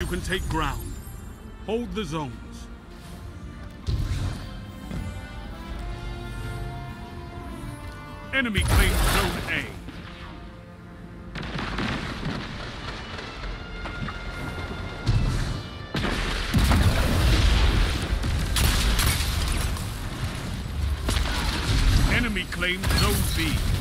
You can take ground. Hold the zones. Enemy claims Zone A. Enemy claims Zone B.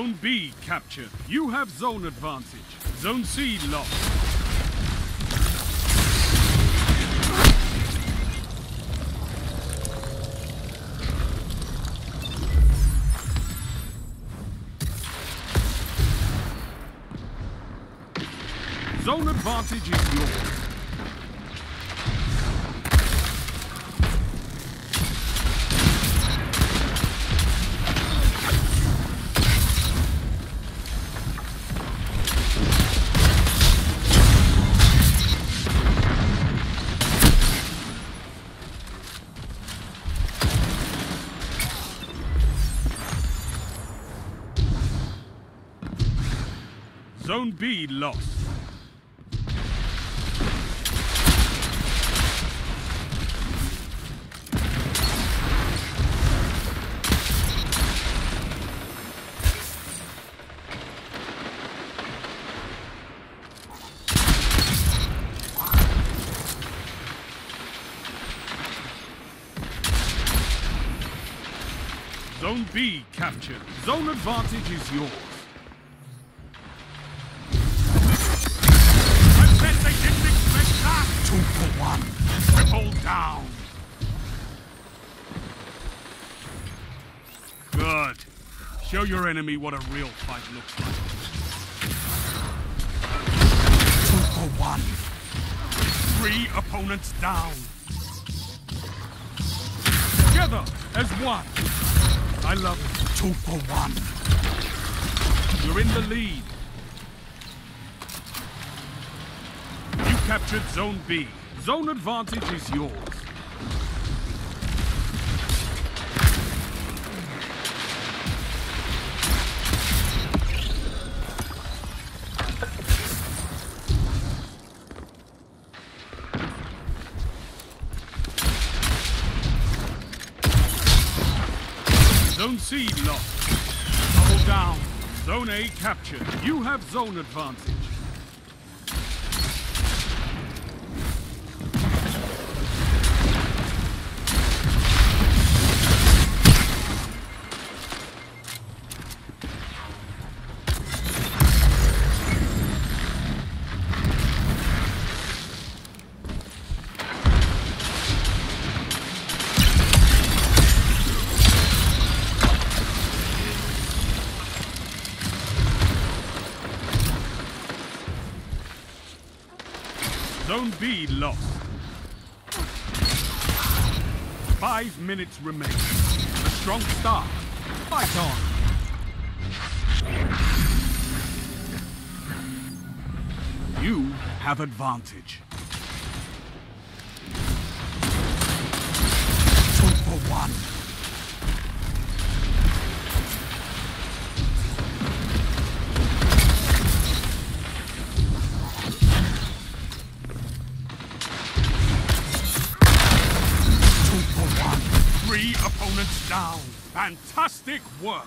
Zone B captured. You have zone advantage. Zone C lost. Zone advantage is yours. Zone B lost. Zone B captured. Zone advantage is yours. Show your enemy what a real fight looks like. Two for one. Three opponents down. Together as one. I love it. Two for one. You're in the lead. You captured Zone B. Zone advantage is yours. Zone C lost. Double down. Zone A captured. You have zone advantage. Zone B lost. Five minutes remain. A strong start. Fight on. You have advantage. Three opponents down. Fantastic work.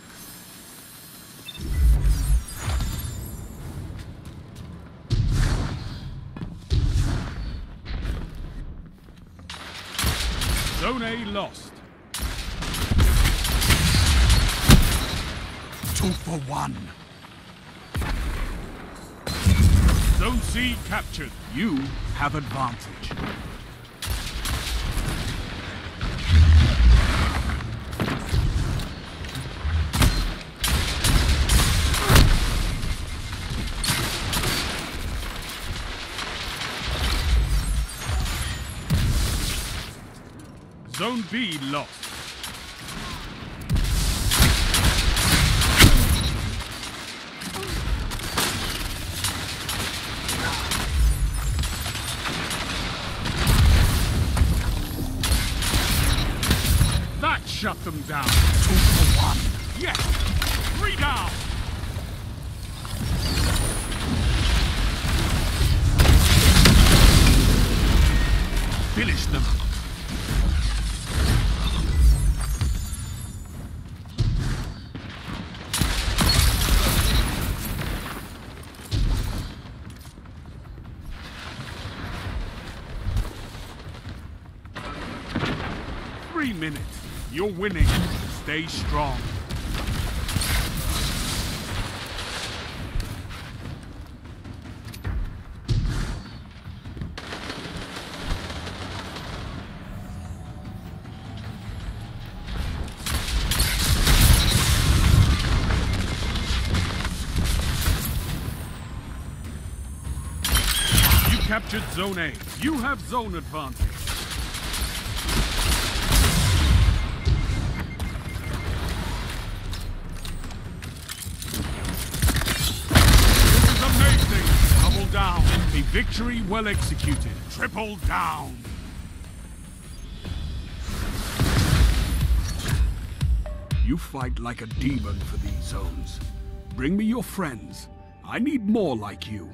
Zone A lost. Two for one. Zone C captured. You have advantage. Zone B lost. That shut them down. Two for one. Yes! Three down! Finish them. Three minutes. You're winning. Stay strong. You captured Zone A. You have zone advantage. Down. A victory well executed. Triple down. You fight like a demon for these zones. Bring me your friends. I need more like you.